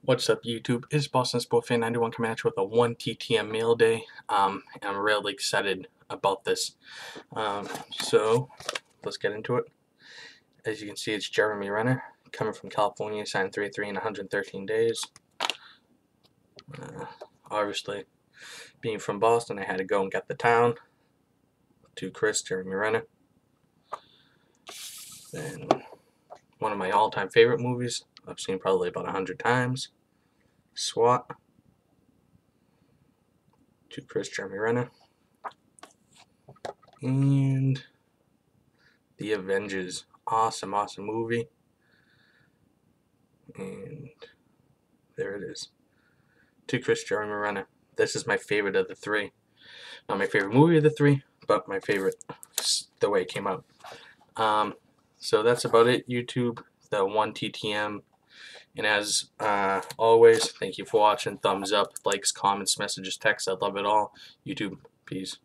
What's up YouTube? It's Boston Sport Fan 91 coming at you with a 1 TTM mail day. Um, I'm really excited about this. Um, so let's get into it. As you can see, it's Jeremy Renner coming from California, signed 3-3 in 113 days. Uh, obviously, being from Boston, I had to go and get the town to Chris, Jeremy Renner. And one of my all-time favorite movies, I've seen probably about a hundred times. SWAT. To Chris Jeremy Renner. And The Avengers. Awesome, awesome movie. And there it is. To Chris Jeremy Renner. This is my favorite of the three. Not my favorite movie of the three, but my favorite the way it came out. Um, so that's about it, YouTube. The 1 TTM and as uh, always, thank you for watching. Thumbs up, likes, comments, messages, texts. I love it all. YouTube, peace.